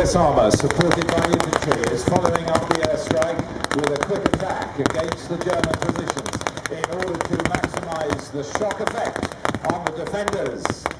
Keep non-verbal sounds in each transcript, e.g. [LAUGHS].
US Armour, supported by infantry, is following up the airstrike with a quick attack against the German positions in order to maximise the shock effect on the defenders.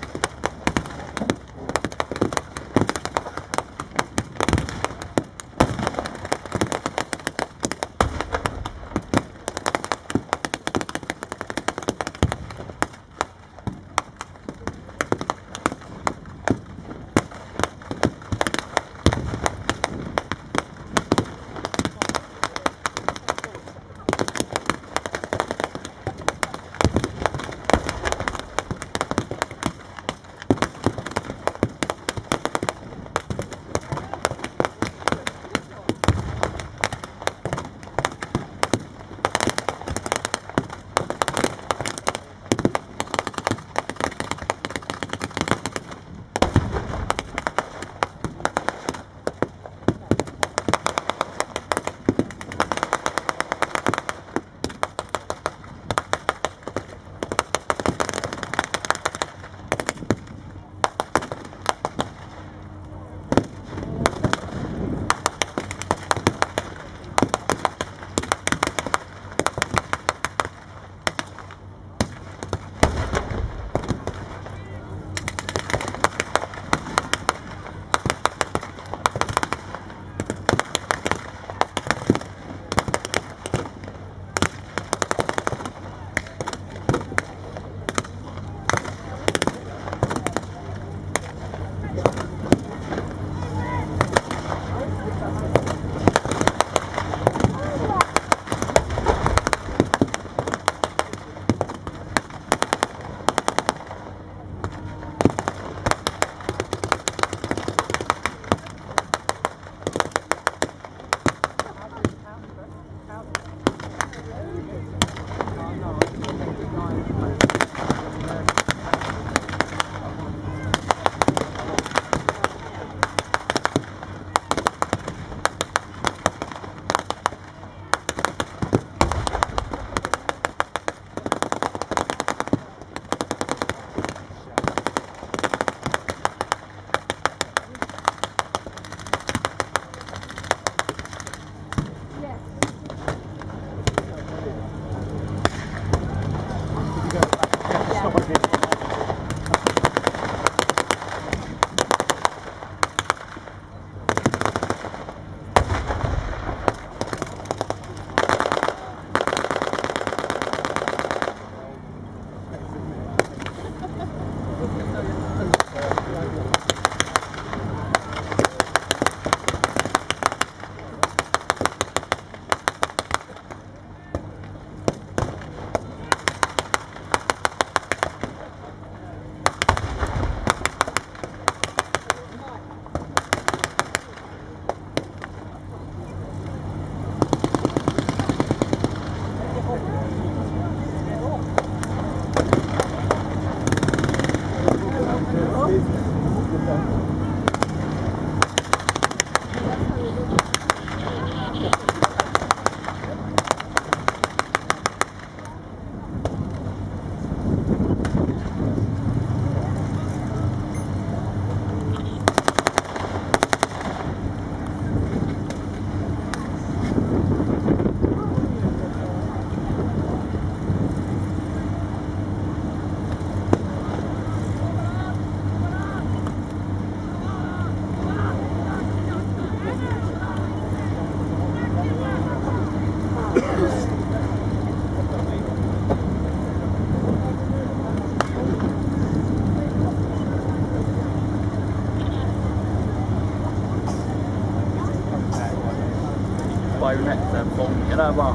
bajonetten fånge där bara.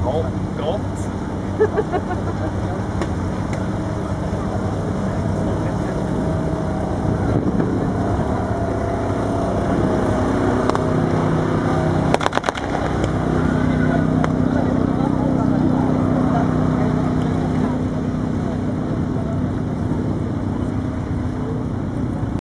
Gott! [LAUGHS]